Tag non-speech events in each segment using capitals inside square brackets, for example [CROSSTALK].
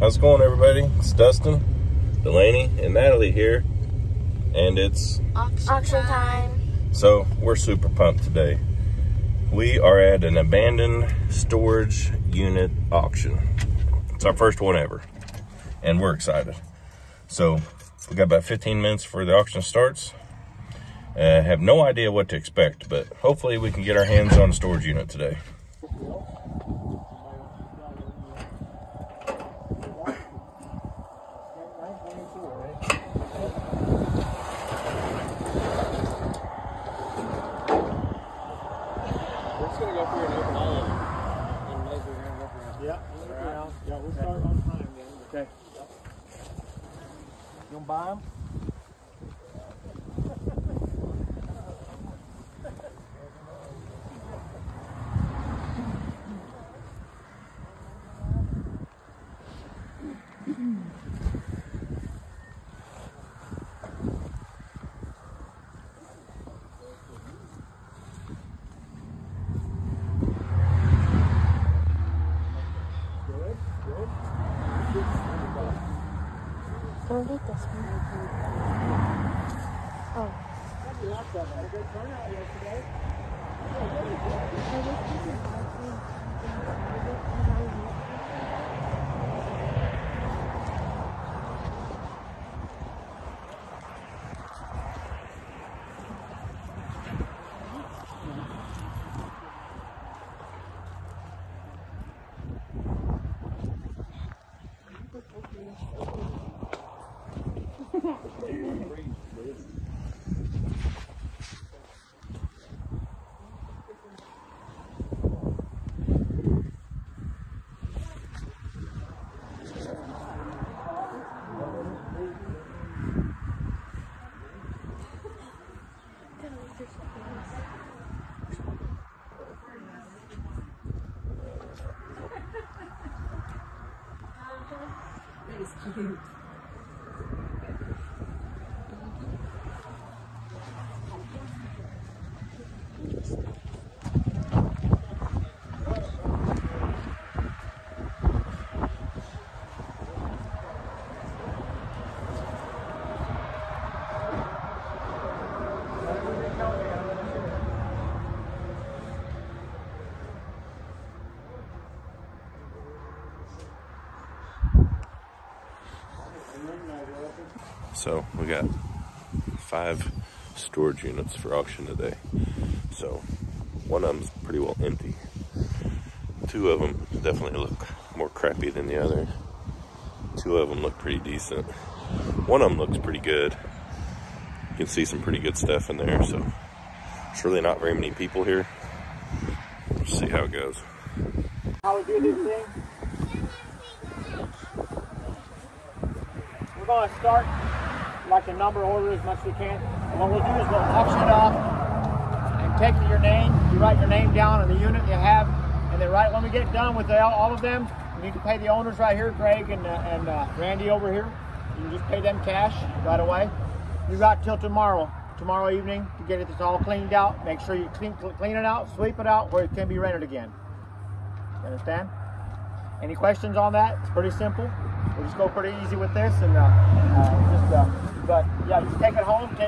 How's it going, everybody? It's Dustin, Delaney, and Natalie here, and it's Auction, Auction time. so we're super pumped today. We are at an abandoned storage unit auction. It's our first one ever, and we're excited. So we got about 15 minutes before the auction starts. Uh, have no idea what to expect, but hopefully we can get our hands on a storage unit today. We're just gonna go through and open all of them. And those are gonna go through. Yeah, All yeah, right. yeah, we'll start on time then. Okay. You gonna cute. [LAUGHS] So we got five storage units for auction today. So one of them's pretty well empty. Two of them definitely look more crappy than the other. Two of them look pretty decent. One of them looks pretty good. You can see some pretty good stuff in there. So it's really not very many people here. Let's see how it goes. How do? We're gonna start like the number order as much as we can. And what we'll do is we'll auction it off and take your name. You write your name down on the unit you have, and then right when we get done with all, of them, you to pay the owners right here, Greg and uh, and uh, Randy over here. You can just pay them cash right away. You got till tomorrow, tomorrow evening to get it all cleaned out. Make sure you clean clean it out, sweep it out where it can be rented again. You understand? Any questions on that? It's pretty simple. We'll just go pretty easy with this and uh, uh, just, uh, but yeah, just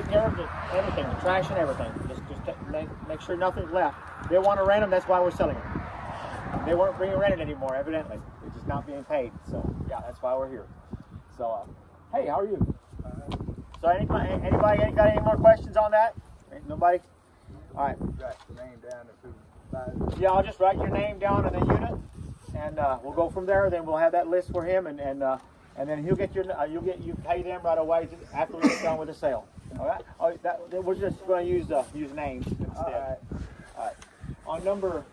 take care of it, everything, the trash and everything. Just, just make, make sure nothing's left. They want to rent them, that's why we're selling them. They weren't being rented anymore, evidently. They're just not being paid. So yeah, that's why we're here. So, uh, hey, how are you? So anybody, anybody got any more questions on that? Ain't Nobody? All right. Yeah, I'll just write your name down in the unit, and uh, we'll go from there. Then we'll have that list for him, and and uh, and then he'll get your uh, you'll get you pay them right away after we get done with the sale. All right. Oh, that, we're just going to use uh, use names instead. All right. All right. On number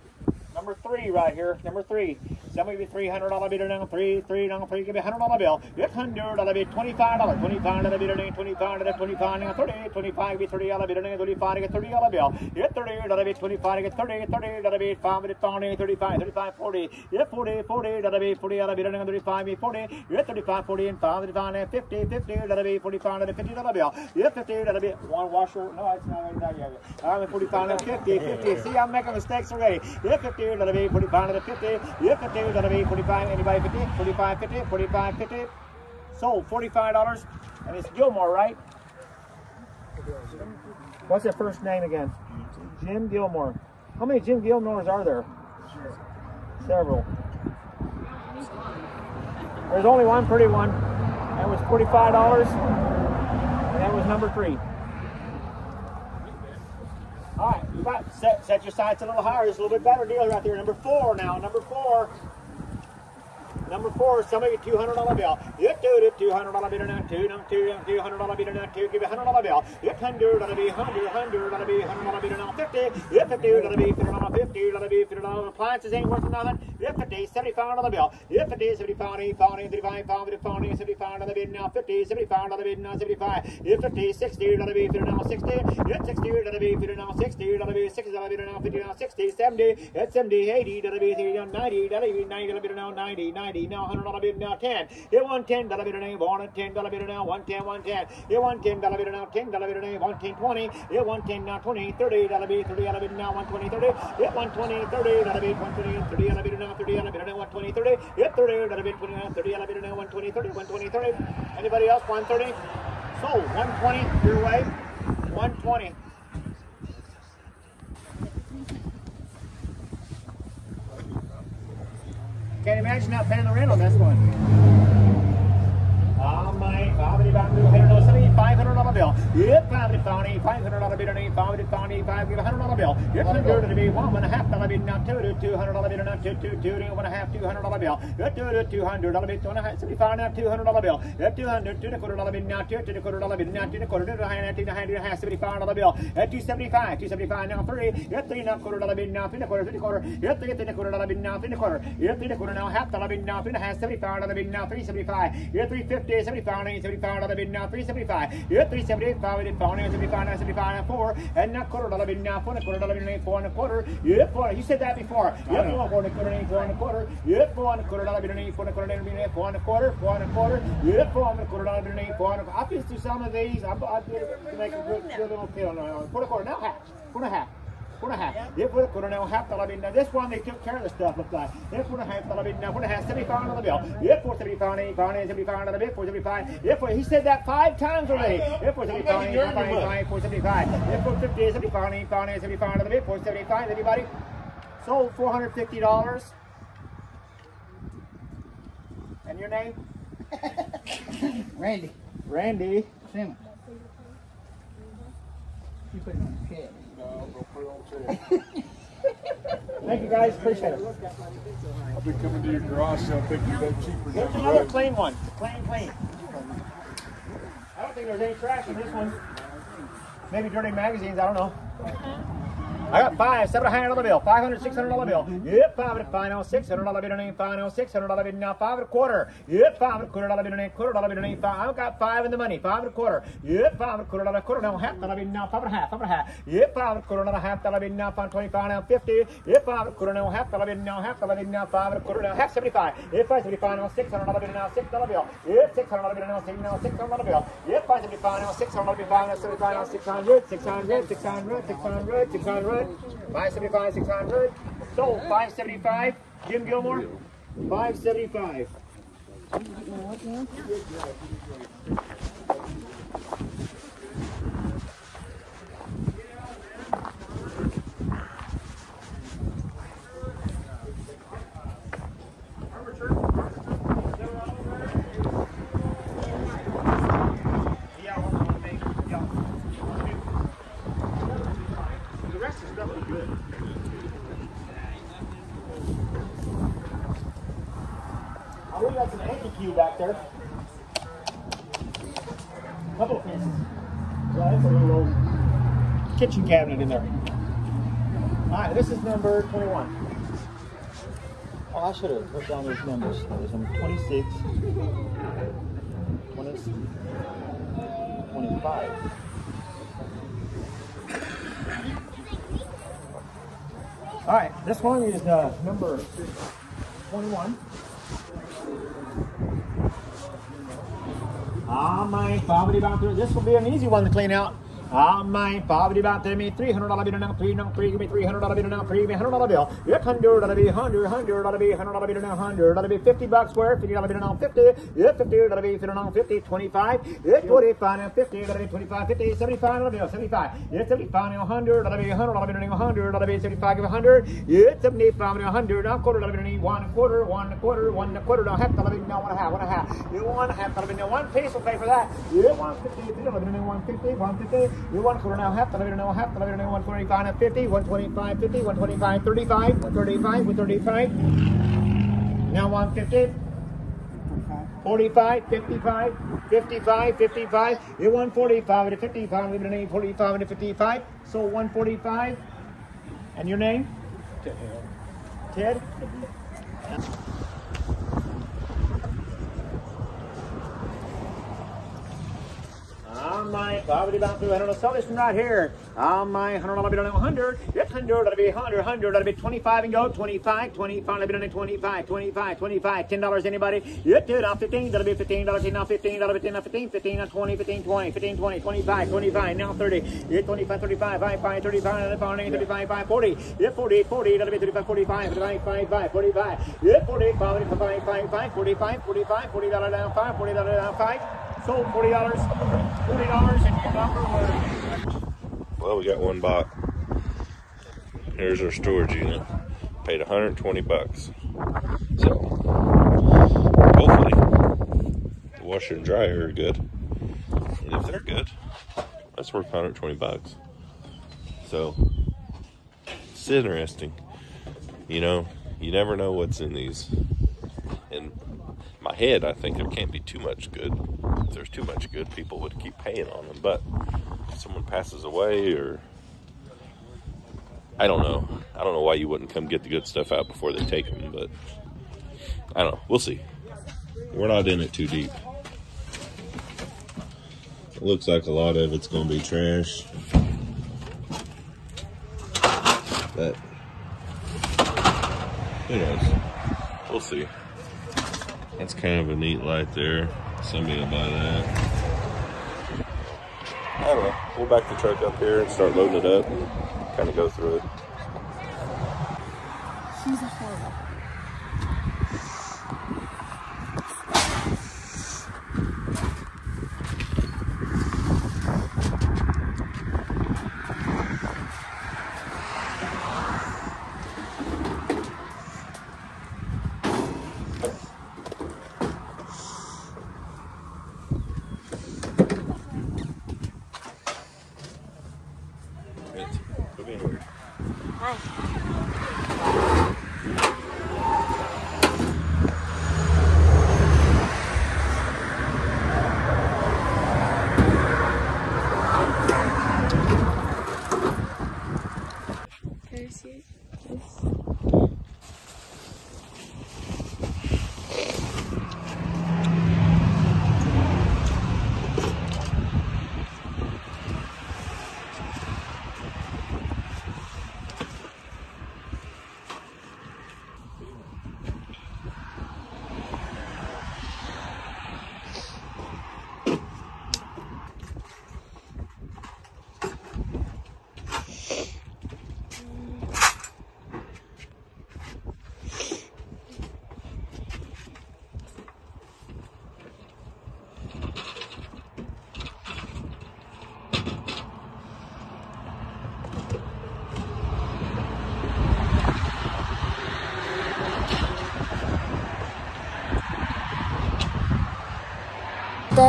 number three right here, number three. Somebody with $300 bill down, three, three down, three, give me a $100 bill. It's $100 bill, $25, $25 bill down, $25, $25 30, 25 give $30 bill down, 35 get $30 bill. It's $30 bill, 25 get 30, $30 bill, 5 minute 30, 35, 35, 40. It's 40, 40 dollar bill, $40 bill down, 35 40. It's 35, 40 and 5, 35 and 50, 50 dollar bill, 45 and 50 dollar bill. It's 50 dollar bill, one washer, no, it's not right now yet. I'm 45 50, 50. See, I'm making mistakes already. It's 50 dollar bill, 45 and 50. It's 50 we're gonna be 45, anybody 50, 45, 50, 45, 50. Sold, $45, and it's Gilmore, right? What's the first name again? Jim Gilmore. How many Jim Gilmores are there? Several. There's only one pretty one. That was $45, and that was number three. All right, set, set your sights a little higher. There's a little bit better deal right there. Number four now. Number four. Number four, somebody get two hundred dollar bill. You do it, two hundred dollar bill now, two, number two, two hundred dollar bill now, two, give you hundred dollar bill. You hundred dollar be hundred, hundred dollar be hundred dollar bill now, fifty. You fifty dollar be fifty dollar, fifty dollar be fifty dollar. Appliances ain't worth nothing. You fifty, seventy five dollar bill. You fifty, seventy five, eighty five, eighty five, five, forty, seventy five dollar bill now, fifty, seventy five dollar bill now, seventy five. You fifty, sixty dollar be fifty now, sixty. You sixty dollar be fifty now, sixty dollar be sixty dollar bill now, fifty now, sixty, seventy. It's seventy, eighty dollar be thirty now, ninety dollar be ninety dollar bill now, ninety, ninety now, hundred dollar bill now, ten. You want ten dollar bill now, one ten dollar bill now, one ten, one ten. You want ten dollar bill now, ten dollar bill now, one ten, twenty. You want ten now, twenty, thirty dollar bill, thirty dollar bill now, one twenty, thirty. You want twenty, thirty dollar bill, one twenty, thirty dollar bill now, thirty dollar bill now, one twenty, thirty. You thirty dollar bill, twenty now, thirty dollar bill now, one twenty, thirty, one twenty, thirty. Anybody else? One thirty. So one twenty your way. One twenty. Can't imagine not paying the rent on this one. Oh my, five hundred dollar bill. Yep, five phony, five hundred dollar bill, five phony, five give a hundred dollar bill. Yep, hundred dollar bill, one and a half dollar bill, now two, two hundred dollar bill, now two, two, two, one and a half, two hundred dollar bill. Yep, two, two hundred dollar bill, two and a half, seventy-five, now two hundred dollar bill. Yep, two hundred, two and a quarter dollar bill, now two, and a quarter dollar bill, now two and a quarter, two and a and a and a seventy-five dollar bill. Yep, two seventy-five, two seventy-five, now three. Yep, three and a quarter dollar bill, now three and a quarter, three and a quarter. Yep, three and a quarter dollar bill, now three and a quarter. Yep, three and a quarter, now half dollar bill, now three and a half, seventy-five dollar bill, now three seventy-five. Yep, three fifty, seventy-five, seventy-five dollar bill, now three seventy-five. Yep, three seventy-five, seventy-five, seventy-five, seventy-five, four, and not quarter dollar bill, now four and a quarter dollar bill, four and a quarter. Yep, four. You said that before. Yep, four, four and a quarter, four and a quarter. Yep, four and a quarter dollar bill, four and a quarter bill, four and a quarter, four and a quarter. Yep, four and a quarter dollar bill, four and a quarter. I've been through some of these. I, I did it to make a good, good little pill. Four and a quarter, now half, four and a half. Four and a half. Yep, four and a quarter now, half dollar bill. Now this one they took care of the stuff. Look like. Yep, four and a half dollar bill. Now four and a half, seventy-five dollar bill. Yep, four seventy-five, eighty-five, seventy-five dollar bill, four seventy-five. Yep. He said that five times already. Seventy-five, eighty-five, four seventy-five. Yep, four fifty, seventy-five, eighty-five, seventy-five dollar bill, four seventy-five. Anybody? Sold four hundred fifty dollars. And your name? [LAUGHS] Randy, Randy. Simmons. You put it on the check. Thank you guys. Appreciate it. I'll be coming to your garage sale picking you up cheaper Here's down the another road. clean one. Clean, clean. I don't think there's any trash in this one. Maybe dirty magazines, I don't know. Uh-huh. I got five, seven hundred dollar bill, five hundred, six hundred dollar bill. Yep, five and a final, six hundred dollar bill and final, six hundred dollar bill now, five and a quarter. Yep, five and a quarter dollar bill and quarter dollar bill and five. I've got five in the money, five and a quarter. Yep, five and a quarter dollar, quarter now, half dollar bill now, five and a half, five and a half. Yep, five and a quarter dollar, half dollar bill now, five twenty-five now, fifty. Yep, five and a quarter now, half dollar bill now, half dollar bill now, five and a quarter now, half seventy-five. Yep, five seventy-five now, six hundred dollar bill now, six dollar bill. Yep, six hundred dollar bill now, six now, six hundred dollar bill. Yep, five seventy-five now, six hundred dollar bill, five now, seventy-five now, six hundred, six hundred, six hundred, six hundred, six hundred. 600. 575, 600. Sold, 575. Jim Gilmore, 575. I believe that's an anti cue back there. Couple of pieces. Yeah, that's a little old kitchen cabinet in there. All right, this is number 21. Oh, I should have put down those numbers. That was number 26, 20, 25. All right, this one is uh, number 21. Ah, my bobbity bouncer. This will be an easy one to clean out. Ah, my poverty about to me, three hundred dollar bill now, three now, three, give me three hundred dollar bill now, three, give me hundred dollar bill. Yep, hundred dollar bill, hundred, hundred dollar bill, hundred dollar bill now, hundred dollar bill, fifty bucks square, fifty dollar bill now, fifty. Yep, fifty dollar bill, fifty now, fifty, twenty-five. Yep, twenty-five now, fifty dollar bill, twenty-five, fifty, seventy-five dollar bill, seventy-five. Yep, seventy-five now, hundred dollar bill, hundred dollar bill now, hundred dollar bill, seventy-five, give a hundred. Yep, seventy-five now, hundred, now quarter dollar bill, now, one quarter, one quarter, one quarter, now half dollar bill, now one and half, one and half. You one half dollar bill, now one piece will pay for that. Yep, one fifty, fifty bill, now one fifty, one fifty. You one quarter now, half bill, now half bill, now one twenty-five, now fifty, one twenty-five, fifty, one twenty-five, thirty-five, one thirty-five, one thirty-five. Now one fifty. 45, 55, 55, 55. You won 45 to 55. Leave it name 45 to 55. So 145. And your name? Ted. Ted. On my I don't know, sell this one right here. On my hundred dollar bill on hundred, it's hundred, that'll be hundred, hundred, that'll be twenty-five and go, twenty-five, twenty-five, that'll be twenty-five, twenty-five, twenty-five, ten dollars anybody? Yep, dude, on fifteen, that'll be fifteen dollars, now fifteen, that'll be fifteen, 15 now fifteen, fifteen, now twenty, fifteen, twenty, fifteen, twenty, twenty-five, twenty-five, now thirty, yep, twenty-five, thirty-five, five, five, thirty-five, forty, thirty-five, five, forty, yep, forty, forty, that'll be thirty-five, forty-five, forty-five, five, five, forty-five, yep, forty, five, five, five, five, forty-five, forty-five, forty dollar down five, forty dollar down five, sold forty dollars, forty dollars, and your number was. Well, we got one bought. Here's our storage unit. Paid 120 bucks. So, hopefully, the washer and dryer are good. And if they're good, that's worth 120 bucks. So, it's interesting. You know, you never know what's in these. In my head, I think there can't be too much good. If there's too much good, people would keep paying on them. But if someone passes away or I don't know. I don't know why you wouldn't come get the good stuff out before they take them, but I don't know. We'll see. We're not in it too deep. It looks like a lot of it's going to be trash. But who knows? We'll see. That's kind of a neat light there. Somebody will buy that. I don't know. We'll back the truck up here and start loading it up. and Kind of go through it. She's a horrible. Come in here. Hi. Can I see this?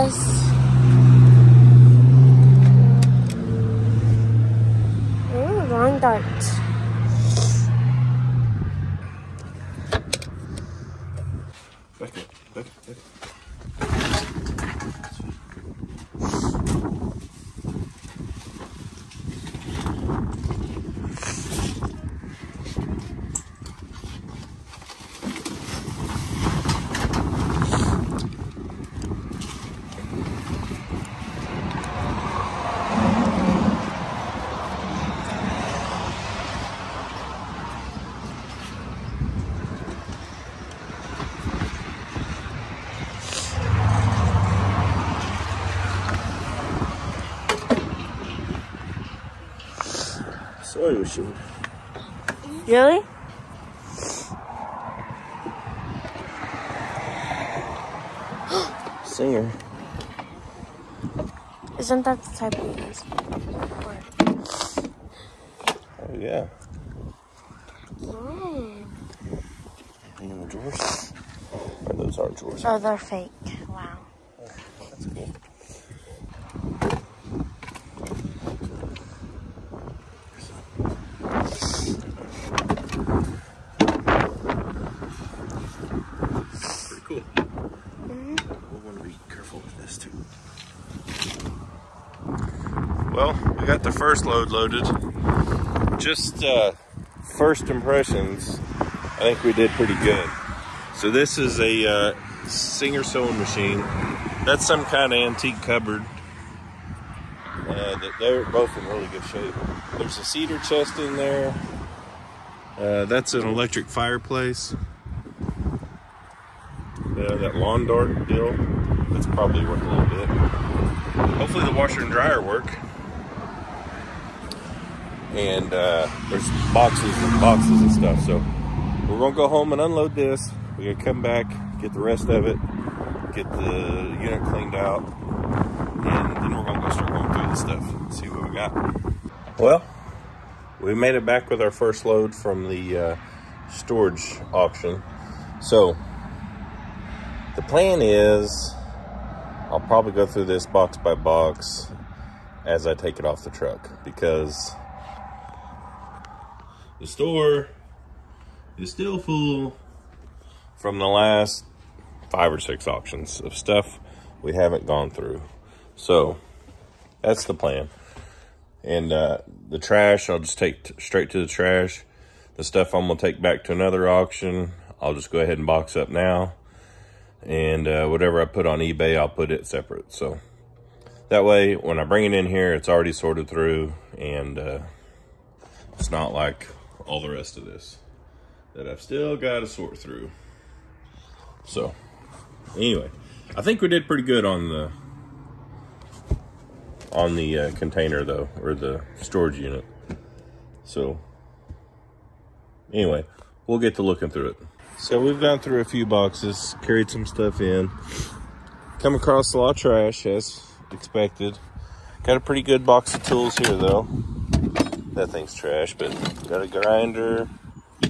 This. Ooh, wrong dart. Sewing machine. Really? [GASPS] Singer. Isn't that the type of music? Oh yeah. Oh. In the drawers? Or those aren't drawers. Oh, they're fake. Wow. Oh, that's cool. Pretty cool. We'll want to be careful with this too. Well, we got the first load loaded. Just uh, first impressions, I think we did pretty good. So this is a uh, Singer sewing machine. That's some kind of antique cupboard. Uh, they're both in really good shape. There's a cedar chest in there. Uh, that's an electric fireplace. Uh, that lawn dart deal. That's probably worth a little bit. Hopefully the washer and dryer work. And uh, there's boxes and boxes and stuff. So we're gonna go home and unload this. We gotta come back, get the rest of it, get the unit cleaned out, and then we're gonna go start going through the stuff see what we got. Well, we made it back with our first load from the uh, storage auction. So the plan is I'll probably go through this box by box as I take it off the truck because the store is still full from the last five or six auctions of stuff we haven't gone through. So that's the plan. And uh, the trash, I'll just take straight to the trash. The stuff I'm gonna take back to another auction, I'll just go ahead and box up now. And uh, whatever I put on eBay, I'll put it separate. So that way, when I bring it in here, it's already sorted through, and uh, it's not like all the rest of this that I've still got to sort through. So, anyway, I think we did pretty good on the on the uh, container though, or the storage unit. So, anyway, we'll get to looking through it. So we've gone through a few boxes, carried some stuff in, come across a lot of trash as expected. Got a pretty good box of tools here though. That thing's trash, but got a grinder. I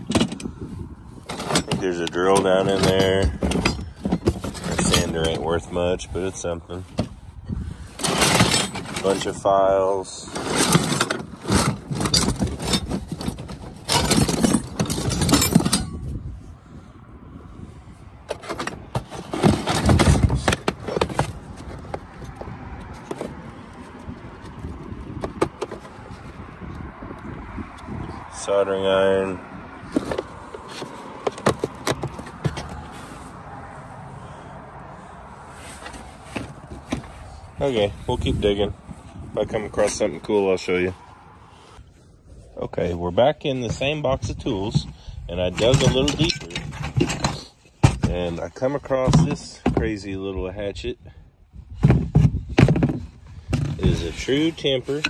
think there's a drill down in there. Our sander ain't worth much, but it's something. Bunch of files. Soldering iron. Okay, we'll keep digging. If I come across something cool, I'll show you. Okay, we're back in the same box of tools, and I dug a little deeper, and I come across this crazy little hatchet. It is a true temper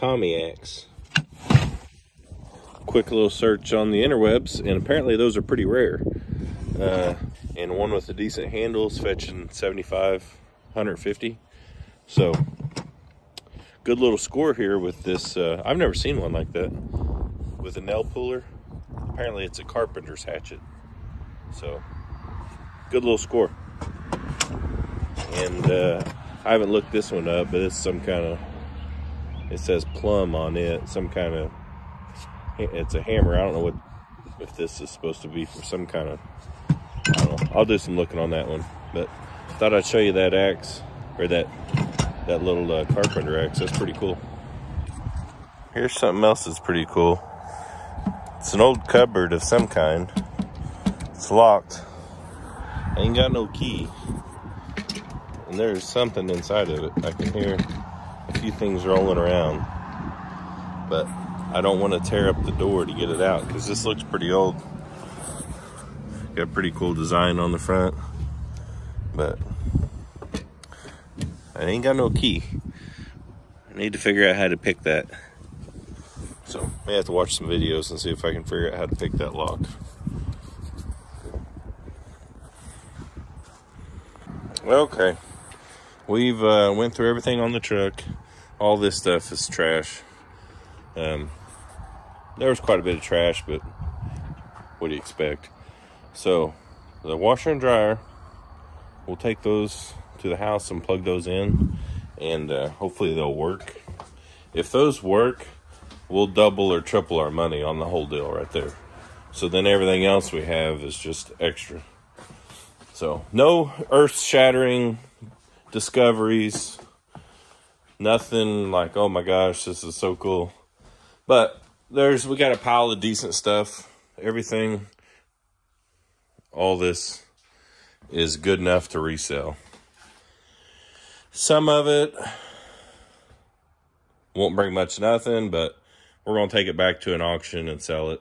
Tommy axe. Quick little search on the interwebs, and apparently those are pretty rare. Uh, and one with a decent handle is fetching 75, 150. So, good little score here with this. Uh, I've never seen one like that with a nail puller. Apparently, it's a carpenter's hatchet. So, good little score. And uh, I haven't looked this one up, but it's some kind of. It says Plumb on it, some kind of. It's a hammer. I don't know what if this is supposed to be for some kind of I don't know. I'll do some looking on that one. But thought I'd show you that axe or that that little uh, carpenter axe. That's pretty cool. Here's something else that's pretty cool. It's an old cupboard of some kind. It's locked. Ain't got no key. And there's something inside of it. I can hear few things rolling around. But I don't want to tear up the door to get it out because this looks pretty old. Got pretty cool design on the front, but I ain't got no key. I need to figure out how to pick that. So may have to watch some videos and see if I can figure out how to pick that lock. Okay, we've uh, went through everything on the truck. All this stuff is trash. Um, there was quite a bit of trash, but what do you expect? So the washer and dryer, we'll take those to the house and plug those in, and uh, hopefully they'll work. If those work, we'll double or triple our money on the whole deal right there. So then everything else we have is just extra. So no earth shattering discoveries. Nothing like, oh my gosh, this is so cool. But there's we got a pile of decent stuff. Everything all this is good enough to resell. Some of it won't bring much nothing, but we're going to take it back to an auction and sell it.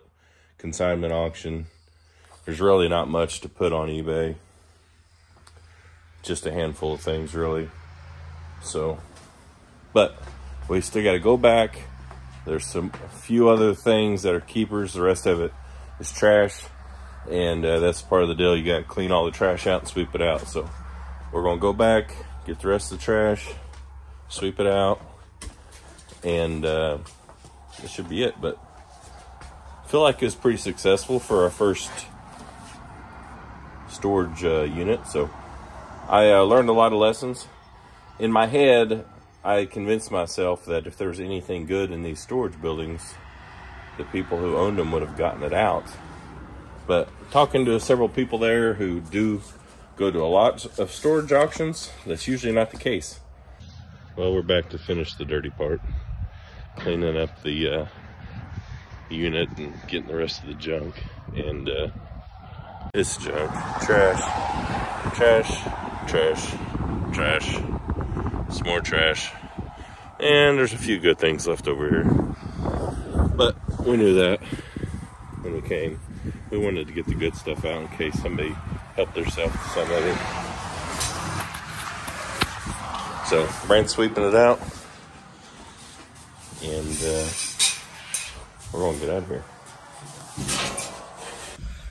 Consignment auction. There's really not much to put on eBay just a handful of things really. So, but we still got to go back. There's some a few other things that are keepers. The rest of it is trash, and uh, that's part of the deal. You got to clean all the trash out and sweep it out. So we're gonna go back, get the rest of the trash, sweep it out, and uh, that should be it. But I feel like it's pretty successful for our first storage uh, unit. So I uh, learned a lot of lessons. In my head, I convinced myself that if there was anything good in these storage buildings, the people who owned them would have gotten it out. But talking to several people there who do go to a lot of storage auctions, that's usually not the case. Well, we're back to finish the dirty part. Cleaning up the uh, unit and getting the rest of the junk. And uh, this junk, trash, trash, trash, trash, some more trash, and there's a few good things left over here. But we knew that when we came. We wanted to get the good stuff out in case somebody helped themselves to some of it. So, Brant's sweeping it out, and uh, we're gonna get out of here.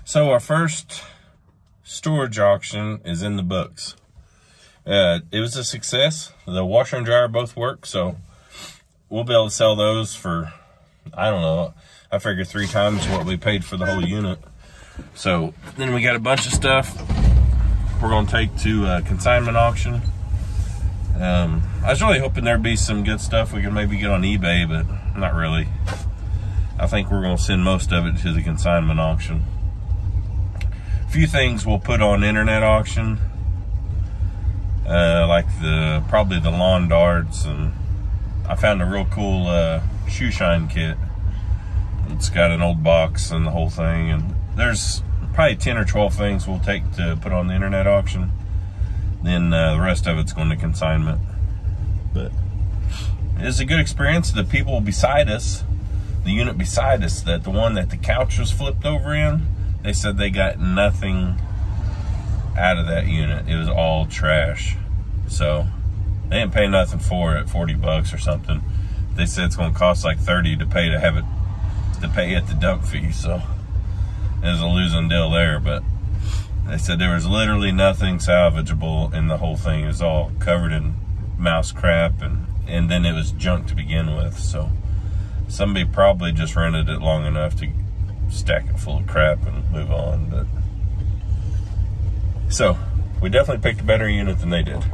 So, our first storage auction is in the books. Uh, it was a success. The washer and dryer both work, so we'll be able to sell those for, I don't know, I figure three times what we paid for the whole unit. So then we got a bunch of stuff we're going to take to a consignment auction. Um, I was really hoping there'd be some good stuff we could maybe get on eBay, but not really. I think we're going to send most of it to the consignment auction. A few things we'll put on internet auction uh, like the probably the lawn darts and I found a real cool uh, shoe shine kit. It's got an old box and the whole thing and there's probably 10 or 12 things we'll take to put on the internet auction. Then uh, the rest of it's going to consignment. But it's a good experience. The people beside us, the unit beside us, that the one that the couch was flipped over in, they said they got nothing out of that unit. It was all trash. So they didn't pay nothing for it, 40 bucks or something. They said it's going to cost like 30 to pay to have it, to pay at the dump fee. So it was a losing deal there, but they said there was literally nothing salvageable in the whole thing. It was all covered in mouse crap and, and then it was junk to begin with. So somebody probably just rented it long enough to stack it full of crap and move on. But so we definitely picked a better unit than they did.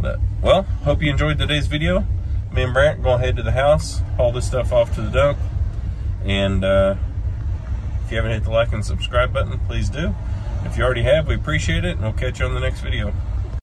But, well, hope you enjoyed today's video. Me and Brant going to head to the house, haul this stuff off to the dump. And uh, if you haven't hit the like and subscribe button, please do. If you already have, we appreciate it, and we'll catch you on the next video.